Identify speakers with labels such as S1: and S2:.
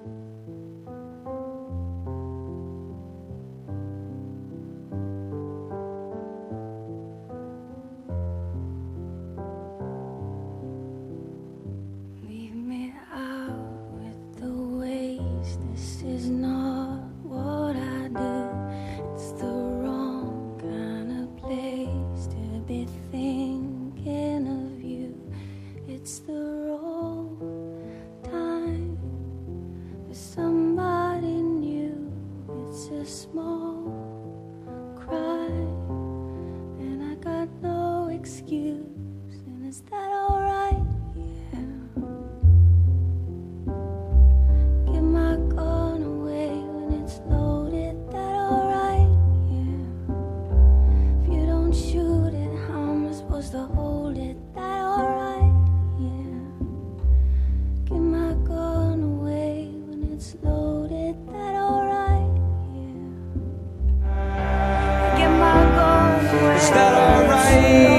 S1: Leave somebody new. It's a small cry, and I got no excuse. And is that alright? Yeah. Give my gun away when it's loaded. That alright? Yeah. If you don't shoot it, how am I supposed to hold that it's
S2: alright?